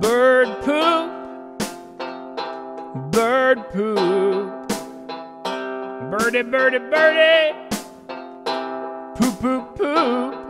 Bird poop. Bird poop. Birdie, birdie, birdie. Poop, poop, poop.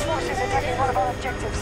British forces attacking one of our objectives.